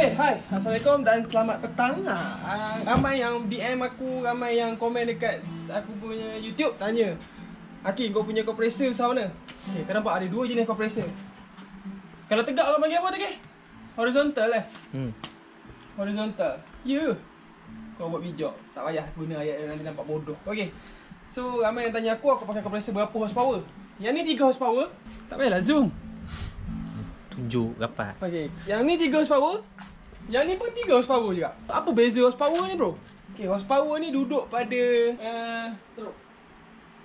Okay, hai. Assalamualaikum dan selamat petang. Ha, ramai yang DM aku, ramai yang komen dekat aku punya YouTube tanya. Aki, kau punya kompresor besar mana? Okay, kau nampak ada dua jenis kompresor. Kalau tegak kau panggil apa ke? Horizontal eh? Hmm. Horizontal. Ya. Yeah. Kau buat bijak. Tak payah guna ayat yang nanti nampak bodoh. Okay. So, ramai yang tanya aku, aku pakai kompresor berapa horsepower? Yang ni 3 horsepower. Tak payahlah zoom. Tunjuk rapat. Okay, yang ni 3 horsepower. Yang ni pun 3 horsepower juga. Apa beza horsepower ni bro? Okay, horsepower ni duduk pada uh,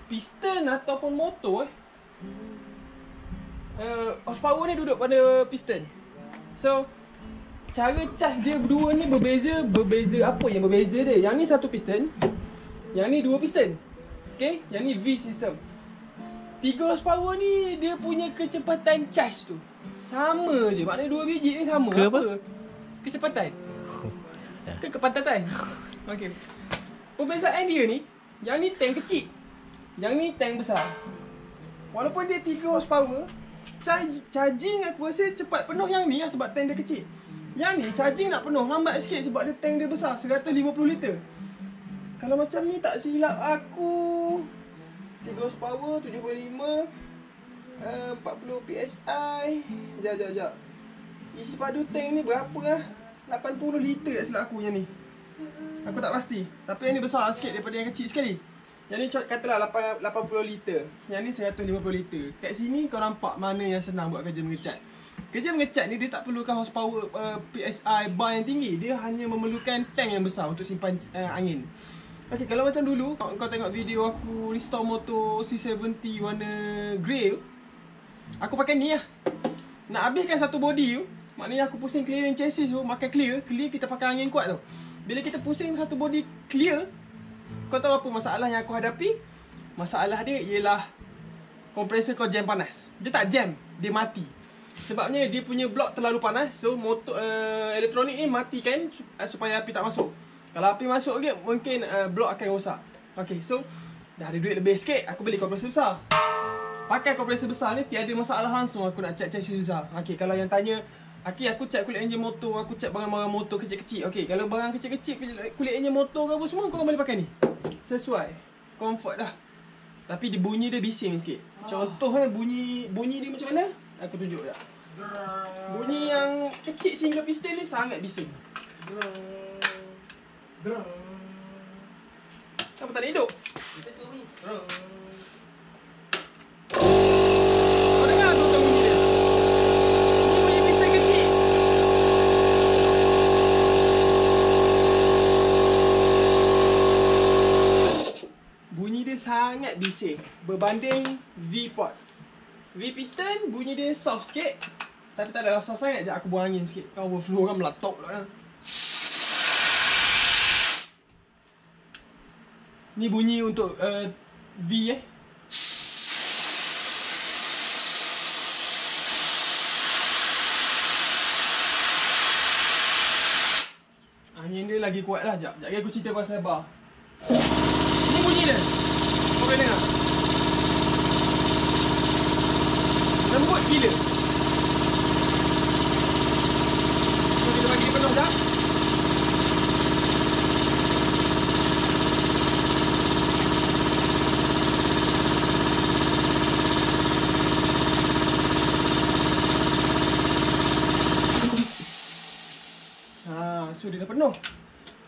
piston ataupun motor eh. Uh, horsepower ni duduk pada piston. So, cara charge dia berdua ni berbeza. Berbeza apa yang berbeza dia? Yang ni satu piston. Yang ni dua piston. Okay, yang ni V system. 3 horsepower ni dia punya kecepatan charge tu sama je. Maknanya dua biji ni sama. Ke apa? Kecepatan. Ya. Ke kepantatan. Okey. Perbezaan dia ni, yang ni tank kecil. Yang ni tank besar. Walaupun dia 3 horsepower, charge, charging aku rasa cepat penuh yang ni lah sebab tank dia kecil. Yang ni charging nak penuh lambat sikit sebab dia tank dia besar 150 liter. Kalau macam ni tak silap aku 3 horsepower 7.5 uh, 40 PSI Sekejap, sekejap, sekejap Isi padu tank ni berapa lah 80 liter tak silap aku yang ni. Aku tak pasti. Tapi yang ni besar sikit daripada yang kecil sekali. Yang ni katalah 8, 80 liter. Yang ni 150 liter. Kat sini kau nampak mana yang senang buat kerja mengecat. Kerja mengecat ni dia tak perlukan horsepower uh, PSI bar yang tinggi. Dia hanya memerlukan tank yang besar untuk simpan uh, angin. Okay, kalau macam dulu kau, kau tengok video aku restore motor C70 warna grey Aku pakai ni lah. Nak habiskan satu body tu Maknanya aku pusing clearing chassis tu Makan clear Clear kita pakai angin kuat tu. Bila kita pusing satu body clear Kau tahu apa masalah yang aku hadapi? Masalah dia ialah Kompresor kau jam panas. Dia tak jam Dia mati. Sebabnya dia punya blok terlalu panas So motor uh, elektronik ni matikan uh, Supaya api tak masuk. Kalau api masuk lagi Mungkin uh, blok akan rosak. Okay so Dah ada duit lebih sikit Aku beli kompresor besar. Pakai kompresor besar ni tiada masalah langsung aku nak cat chassis besar. Okey, kalau yang tanya, Aki aku cat kulit enjin motor, aku cat barang-barang motor kecil-kecil. Okey, kalau barang kecil-kecil kulit- enjin motor ke apa semua kau boleh pakai ni. Sesuai. Comfort dah. Tapi dia bunyi dia bising sikit. Contohnya bunyi bunyi dia macam mana? Aku tunjuk jap. Bunyi yang kecil single piston ni sangat bising. Apa tak ada hidup? Kau dengar tu tak bunyi dia? Ini bunyi piston kecil. Bunyi dia sangat bising berbanding V-Pod. V-Piston bunyi dia soft sikit. Tapi tak adalah soft sangat. Sekejap aku buang angin sikit. Kau overflow kan meletup pula kan. Ni bunyi untuk uh, V eh. Angin dia lagi kuat lah. Sekejap, lagi aku cerita pasal bar. Ni bunyi dia. Boleh dengar. Lembut gila. So kita bagi penuh dah. Ha, so dia dah penuh.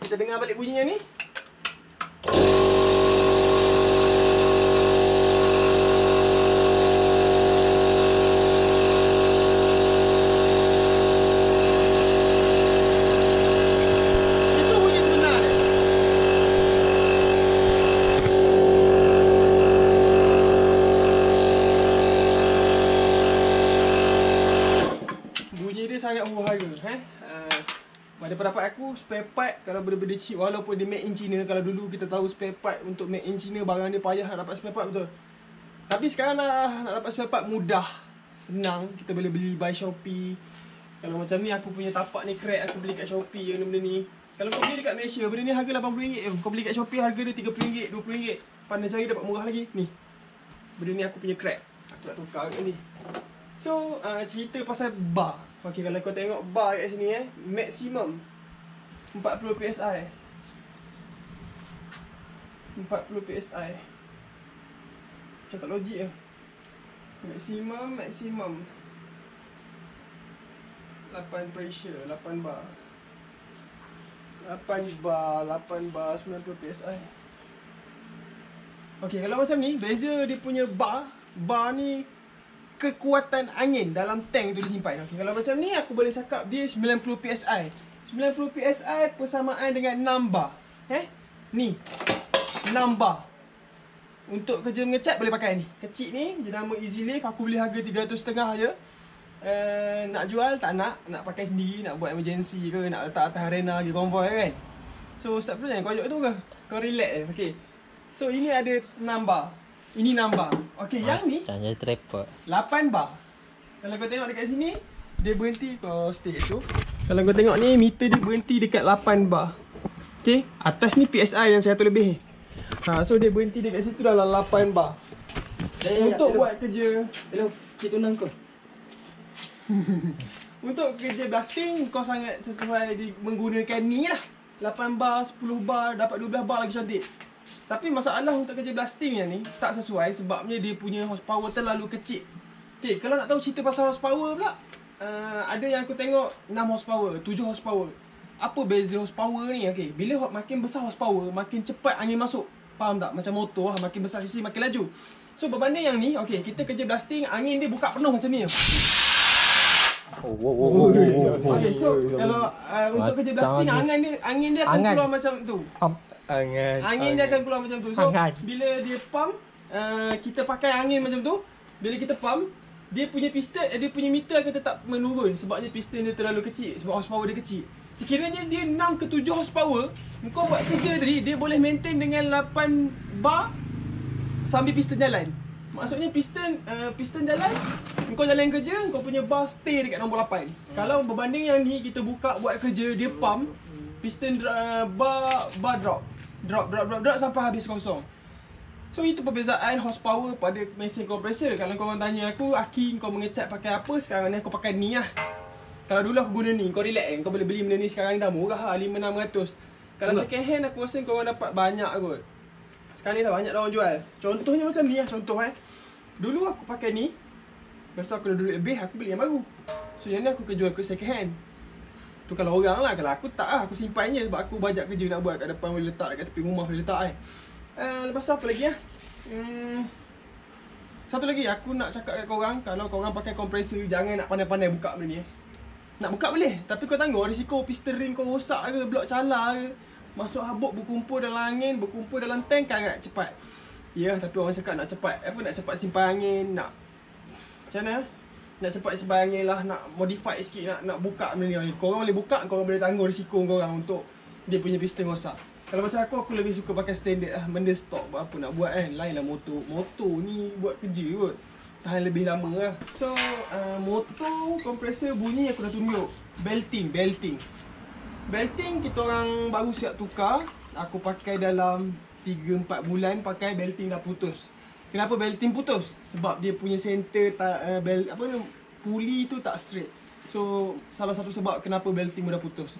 Kita dengar balik bunyinya ni. Itu bunyi sebenar dia. Bunyi dia sangat huru-hara eh. Uh, pada pendapat aku spare part kalau benda-benda cheap walaupun dia made in China kalau dulu kita tahu spare part untuk made in China barang dia payah nak dapat spare part betul. Tapi sekarang nak, nak dapat spare part mudah. Senang kita boleh beli by Shopee. Kalau macam ni aku punya tapak ni crack aku beli kat Shopee benda-benda ni. Kalau kau beli dekat Malaysia benda ni harga RM80. Eh, kau beli kat Shopee harga dia RM30, RM20. Pandai cari dapat murah lagi. Ni. Benda ni aku punya crack. Aku nak tukar kat ni. So, uh, cerita pasal bar. Okay, kalau kau tengok bar kat sini eh, maksimum 40 PSI. 40 PSI. Macam tak logik lah. Maksimum, maksimum. 8 pressure, 8 bar. 8 bar, 8 bar, 90 PSI. Okay, kalau macam ni, beza dia punya bar, bar ni kekuatan angin dalam tank tu disimpan. Okay, kalau macam ni, aku boleh cakap dia 90 PSI. 90 PSI persamaan dengan 6 bar. Eh? Ni. 6 bar. Untuk kerja mengecat boleh pakai ni. Kecil ni, jenama Easy Lift. Aku beli harga 300.5 je. Uh, nak jual tak nak Nak pakai sendiri Nak buat emergency ke Nak letak atas arena lagi konvoy kan So Ustaz Pro jangan koyok tu ke Kau relax je Okay So ini ada 6 bar Ini 6 bar. Okay yang ni Macam jadi trapper 8 bar. Kalau kau tengok dekat sini Dia berhenti kau stay kat tu. Kalau kau tengok ni Meter dia berhenti dekat 8 bar. Okay Atas ni PSI yang 100 lebih. Ha, so dia berhenti dekat situ dalam 8 bar. Eh, Untuk hello. buat kerja. Hello, cik tunang kau. Untuk kerja blasting kau sangat sesuai di, menggunakan ni lah. 8 bar, 10 bar, dapat 12 bar lagi cantik Tapi masalah untuk kerja blasting yang ni tak sesuai sebabnya dia punya horsepower terlalu kecil. Okay, kalau nak tahu cerita pasal horsepower pula uh, Ada yang aku tengok 6 horsepower, 7 horsepower. Apa beza horsepower ni? Okay, bila makin besar horsepower, makin cepat angin masuk. Faham tak? Macam motor lah, makin besar sisi makin laju. So berbanding yang ni, okay, kita kerja blasting, angin dia buka penuh macam ni Oh, wow, wow, wow, wow, wow. Okay, so kalau uh, untuk kerja blasting angin. angin dia angin dia akan Angan. keluar macam tu. Am, angan. Angin dia akan keluar macam tu. So Angan. bila dia pump uh, kita pakai angin macam tu, bila kita pump dia punya piston, eh, dia punya meter akan tetap menurun sebabnya piston dia terlalu kecil, sebab horsepower dia kecil. Sekiranya dia 6 ke 7 horsepower, kau buat kerja tadi dia boleh maintain dengan 8 bar sambil piston jalan. Maksudnya piston uh, piston jalan, kau jalan kerja, kau punya bar stay dekat nombor 8. Kalau berbanding yang ni kita buka buat kerja dia pump, piston uh, bar bar drop. Drop drop drop drop sampai habis kosong. So itu perbezaan horsepower pada mesin kompresor. Kalau kau orang tanya aku, Aki kau mengecat pakai apa? Sekarang ni aku pakai ni lah. Kalau dulu aku guna ni, kau relax kan? Kau boleh beli benda ni sekarang ni dah murah lah, 5-600. Kalau second hand aku rasa kau orang dapat banyak kot. Sekarang ni dah banyak dah orang jual. Contohnya macam ni lah, contoh eh. Dulu aku pakai ni, lepas tu aku dah duduk habis, aku beli yang baru. So yang ni aku kejual ke second hand. Tu kalau orang lah, kalau aku tak lah, aku simpan je sebab aku banyak kerja nak buat kat depan boleh letak, dekat tepi rumah boleh letak kan. Uh, lepas tu apa lagi lah? Hmm, satu lagi aku nak cakap kat korang Kalau korang pakai kompresor Jangan nak pandai-pandai buka benda ni eh. Nak buka boleh Tapi kau tanggung risiko piston ring kau rosak ke Blok cala ke Masuk habuk berkumpul dalam angin Berkumpul dalam tank kan cepat Ya tapi orang cakap nak cepat Apa nak cepat simpan angin Nak Macam mana? Nak cepat simpan angin lah Nak modify sikit Nak nak buka benda ni. Korang boleh buka Korang boleh tanggung risiko korang Untuk Dia punya piston rosak. Kalau macam aku, aku lebih suka pakai standard lah Benda stok buat apa nak buat kan Lain lah motor Motor ni buat kerja kot. Tahan lebih lama lah. So, uh, motor kompresor bunyi aku dah tunjuk. Belting, belting. Belting kita orang baru siap tukar. Aku pakai dalam 3-4 bulan pakai belting dah putus Kenapa belting putus? Sebab dia punya center tak, uh, bel, apa ni, puli tu tak straight So, salah satu sebab kenapa belting dah putus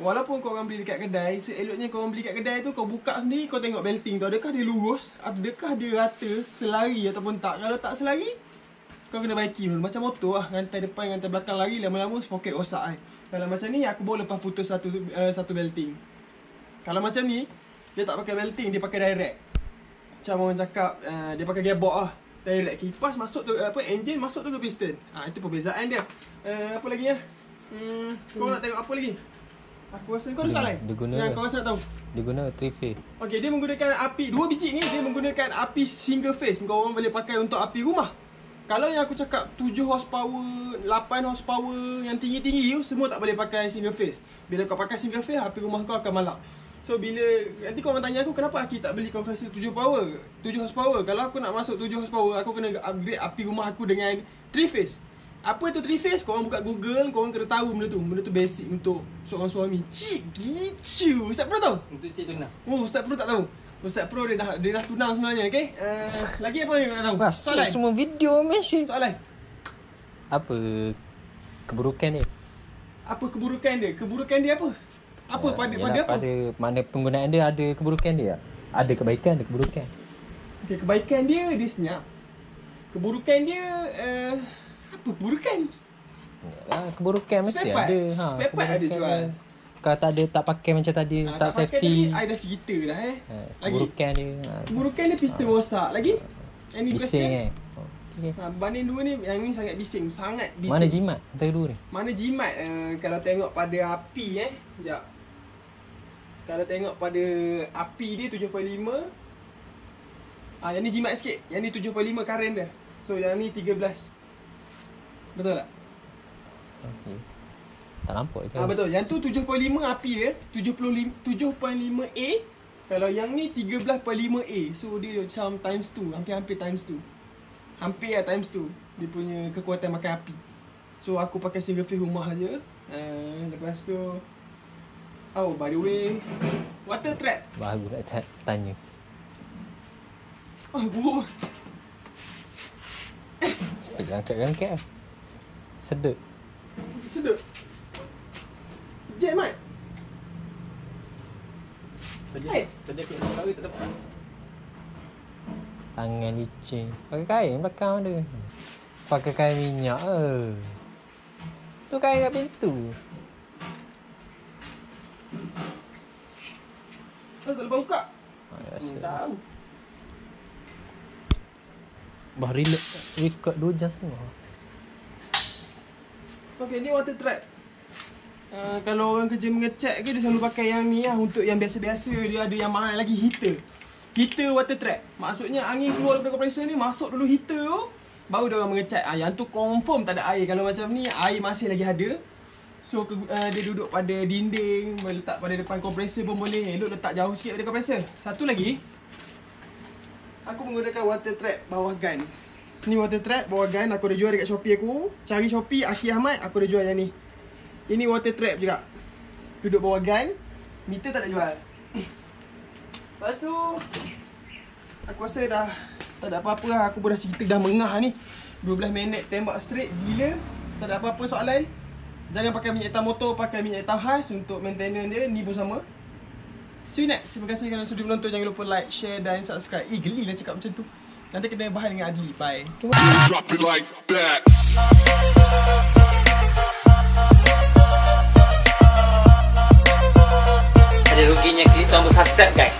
Walaupun kau orang beli dekat kedai, seeloknya kau orang beli kat kedai tu kau buka sendiri kau tengok belting tu adakah dia lurus, adakah dia rata, selari ataupun tak. Kalau tak selari, kau kena baiki dulu. Macam motor lah, rantai depan, rantai belakang lari lama-lama sprocket rosak kan. Kalau macam ni aku baru lepas putus satu uh, satu belting. Kalau macam ni, dia tak pakai belting, dia pakai direct. Macam orang cakap, uh, dia pakai gearbox lah. Direct kipas masuk tu apa engine masuk tu ke piston. Ah itu perbezaan dia. Uh, apa lagi ya? Hmm, kau nak tengok apa lagi? Aku rasa kau ada Dia- guna Yang kau rasa nak tahu. Dia guna three phase. Okey, dia menggunakan api dua biji ni dia menggunakan api single phase. Kau orang boleh pakai untuk api rumah. Kalau yang aku cakap 7 horsepower, 8 horsepower yang tinggi-tinggi tu semua tak boleh pakai single phase. Bila kau pakai single phase, api rumah kau akan malap. So bila nanti kau orang tanya aku kenapa aku tak beli kompresor 7 power, 7 horsepower. Kalau aku nak masuk 7 horsepower, aku kena upgrade api rumah aku dengan 3 phase. Apa itu 3 phase? Kau orang buka Google, kau orang kena tahu benda tu. Benda tu basic untuk seorang suami. Cik gitu. Ustaz Pro tahu? Untuk cik tunang. Oh, Ustaz Pro tak tahu. Ustaz Pro dia dah dia dah tunang sebenarnya, okey? Uh, lagi apa yang nak tahu? Bas, Soalan. semua video mention. Soalan. Apa keburukan dia? Apa keburukan dia? Keburukan dia apa? Apa Ya, pada pada apa? Pada mana penggunaan dia ada keburukan dia tak? Ada kebaikan, ada keburukan. Okay, kebaikan dia dia senyap. Keburukan dia uh, apa keburukan? Yalah, keburukan mesti Spare part. ada. Ha, part ada keburukan jual. Kalau tak ada tak pakai macam tadi, Ah, tak, pakai safety. Tadi, I dah cerita dah eh. Ha, Lagi. keburukan dia. Ha, Keburukan dia piston rosak. Lagi? Yang ni bising eh. Okay. Ha, banding dua ni yang ni sangat bising, sangat bising. Mana jimat antara dua ni? Mana jimat uh, kalau tengok pada api eh. Sekejap. Kalau tengok pada api dia 7.5. Ah yang ni jimat sikit. Yang ni 7.5 current dia. So yang ni 13. Betul tak? Okay. Tak nampak je. Ah betul. Yang tu 7.5 api dia, 75 7.5A. Kalau yang ni 13.5A. So dia macam times 2, hampir-hampir times 2. Hampir lah times 2 dia punya kekuatan makan api. So aku pakai single phase rumah aja. Uh, lepas tu Oh, by the way, water trap. Baru nak cat, tanya. Oh, buruk. Kita angkat-angkat lah. Sedap. Sedap. Jet, Mat. Tadi tadi aku nak tahu tak dapat. Tangan licin. Pakai kain belakang ada. Pakai kain minyak ke. Tu kain kat pintu. Kau tak lepas buka. Ha, Hmm, rasa. Tahu. Bah relax. Record 2 jam setengah. Okay, ni water trap. Uh, kalau orang kerja mengecat ke dia selalu pakai yang ni lah untuk yang biasa-biasa dia ada yang mahal lagi heater. Heater water trap. Maksudnya angin keluar daripada kompresor ni masuk dulu heater tu baru dia orang mengecat. Ah yang tu confirm tak ada air. Kalau macam ni air masih lagi ada. So ke, uh, dia duduk pada dinding, letak pada depan kompresor pun boleh. Elok letak jauh sikit daripada kompresor. Satu lagi. Aku menggunakan water trap bawah gun. Ni water trap bawah gun aku dah jual dekat Shopee aku. Cari Shopee Aki Ahmad aku dah jual yang ni. Ini water trap juga. Duduk bawah gun. Meter tak nak jual. Lepas tu aku rasa dah tak ada apa-apa lah. Aku pun dah cerita dah mengah ni. 12 minit tembak straight gila. Tak ada apa-apa soalan. Jangan pakai minyak hitam motor, pakai minyak hitam khas untuk maintenance dia. Ni pun sama. See you next. Terima kasih kerana sudi menonton. Jangan lupa like, share dan subscribe. Eh, geli lah cakap macam tu. Nanti kena bahan dengan Adi. Bye. Drop it like that. Ada ruginya klik tombol subscribe guys